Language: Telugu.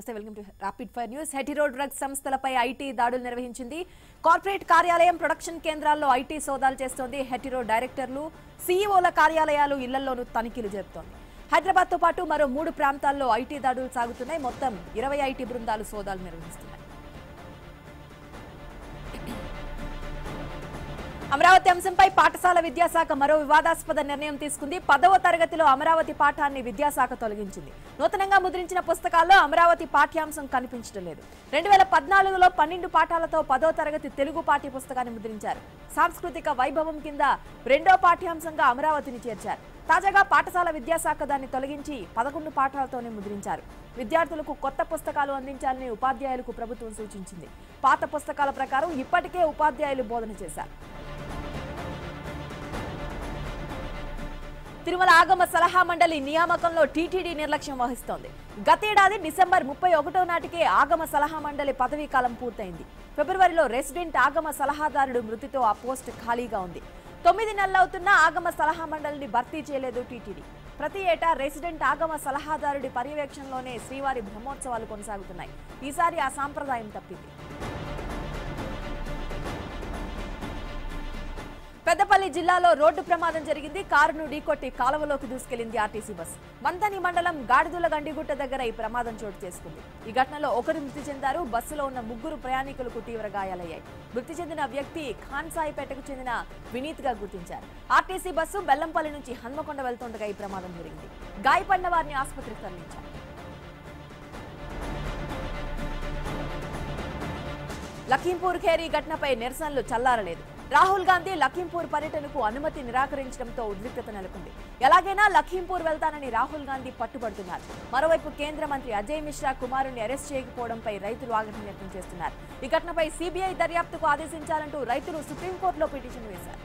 నమస్తే welcome to rapid fire news Hetero drugs సంస్థలపై ఐటీ దాడులు నిర్వహించింది. కార్పొరేట్ కార్యాలయం ప్రొడక్షన్ కేంద్రాల్లో ఐటీ సోదాలు చేస్తోంది హెటిరో డైరెక్టర్లు. సీఈఓల కార్యాలయాలు ఇళ్ళలోనూ తనిఖీలు జరుపుతోంది. హైదరాబాద్తో పాటు మరో మూడు ప్రాంతాల్లో ఐటీ దాడులు సాగుతున్నాయి. మొత్తం ఇరవై ఐటీ బృందాలు సోదాలు నిర్వహిస్తున్నాయి. అమరావతి అంశంపై పాఠశాల విద్యాశాఖ మరో వివాదాస్పద నిర్ణయం తీసుకుంది. పదవ తరగతిలో అమరావతి పాఠాన్ని విద్యాశాఖ తొలగించింది. నూతనంగా ముద్రించిన పుస్తకాల్లో అమరావతి పాఠ్యాంశం కనిపించడం లేదు. రెండు వేల పద్నాలుగులో పన్నెండు పాఠాలతో పదో తరగతి తెలుగు పాఠ్య పుస్తకాన్ని ముద్రించారు. సాంస్కృతిక వైభవం కింద రెండో పాఠ్యాంశంగా అమరావతిని చేర్చారు. తాజాగా పాఠశాల విద్యాశాఖ దాన్ని తొలగించి పదకొండు పాఠాలతోనే ముద్రించారు. విద్యార్థులకు కొత్త పుస్తకాలు అందించాలని ఉపాధ్యాయులకు ప్రభుత్వం సూచించింది. పాత పుస్తకాల ప్రకారం ఇప్పటికే ఉపాధ్యాయులు బోధన చేశారు. తిరుమల ఆగమ సలహా మండలి నియామకంలో టీటీడీ నిర్లక్ష్యం వహిస్తోంది. గతేడాది డిసెంబర్ ముప్పై ఒకటో నాటికే ఆగమ సలహా మండలి పదవీ కాలం పూర్తయింది. ఫిబ్రవరిలో రెసిడెంట్ ఆగమ సలహాదారుడు మృతితో ఆ పోస్ట్ ఖాళీగా ఉంది. తొమ్మిది నెలలవుతున్నా ఆగమ సలహా మండలిని భర్తీ చేయలేదు టీటీడీ. ప్రతి ఏటా రెసిడెంట్ ఆగమ సలహాదారుడి పర్యవేక్షణలోనే శ్రీవారి బ్రహ్మోత్సవాలు కొనసాగుతున్నాయి. ఈసారి ఆ సాంప్రదాయం తప్పింది. పెద్దపల్లి జిల్లాలో రోడ్డు ప్రమాదం జరిగింది. కారును ఢీకొట్టి కాలువలోకి దూసుకెళ్ళింది ఆర్టీసీ బస్ మంతని మండలం గాడిదుల గండిగుట్ట దగ్గర ఈ ప్రమాదం చోటు చేసుకుంది. ఈ ఘటనలో ఒకరు మృతి చెందారు. బస్సులో ఉన్న ముగ్గురు ప్రయాణికులకు తీవ్ర గాయాలయ్యాయి. మృతి చెందిన వ్యక్తి ఖాన్సాయిపేటకు చెందిన వినీత్గా గుర్తించారు. ఆర్టీసీ బస్సు బెల్లంపల్లి నుంచి హన్మకొండ వెళ్తుండగా ఈ ప్రమాదం జరిగింది. గాయపడిన వారిని ఆసుపత్రికి తరలించారు. లఖీంపూర్ ఖేరీ ఘటనపై నిరసనలు చల్లారలేదు. రాహుల్ గాంధీ లఖీంపూర్ పర్యటనకు అనుమతి నిరాకరించడంతో ఉద్రిక్తత నెలకొంది. ఎలాగైనా లఖీంపూర్ వెళ్తానని రాహుల్ గాంధీ పట్టుబడుతున్నారు. మరోవైపు కేంద్ర మంత్రి అజయ్ మిశ్రా కుమారుని అరెస్ట్ చేయకపోవడంపై రైతులు ఆగ్రహం వ్యక్తం చేస్తున్నారు. ఈ ఘటనపై సీబీఐ దర్యాప్తుకు ఆదేశించాలంటూ రైతులు సుప్రీంకోర్టులో పిటిషన్ వేశారు.